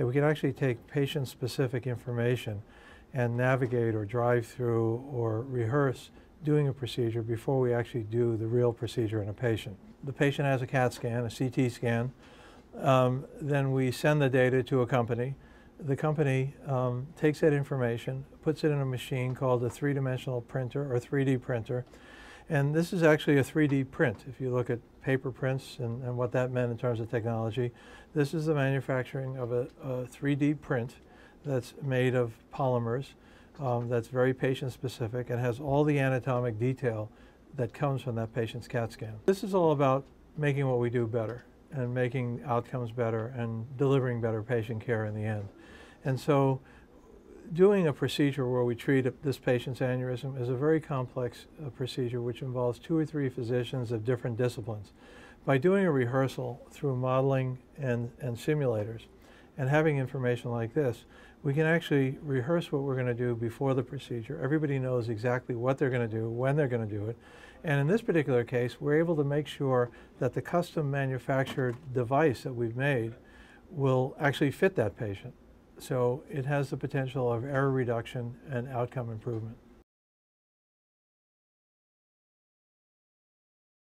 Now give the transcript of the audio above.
that we can actually take patient-specific information and navigate or drive through or rehearse doing a procedure before we actually do the real procedure in a patient. The patient has a CAT scan, a CT scan. Um, then we send the data to a company. The company um, takes that information, puts it in a machine called a three-dimensional printer or 3D printer. And this is actually a 3D print. If you look at paper prints and, and what that meant in terms of technology, this is the manufacturing of a, a 3D print that's made of polymers um, that's very patient specific and has all the anatomic detail that comes from that patient's CAT scan. This is all about making what we do better and making outcomes better and delivering better patient care in the end. And so doing a procedure where we treat this patient's aneurysm is a very complex uh, procedure which involves two or three physicians of different disciplines. By doing a rehearsal through modeling and, and simulators and having information like this, we can actually rehearse what we're going to do before the procedure. Everybody knows exactly what they're going to do, when they're going to do it. And in this particular case, we're able to make sure that the custom manufactured device that we've made will actually fit that patient. So it has the potential of error reduction and outcome improvement.